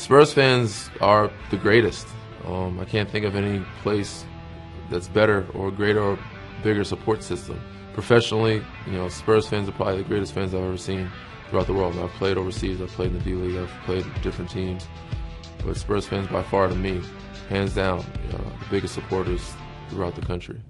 Spurs fans are the greatest. Um, I can't think of any place that's better or greater or bigger support system. Professionally, you know, Spurs fans are probably the greatest fans I've ever seen throughout the world. I've played overseas, I've played in the D League, I've played different teams, but Spurs fans by far to me, hands down, uh, the biggest supporters throughout the country.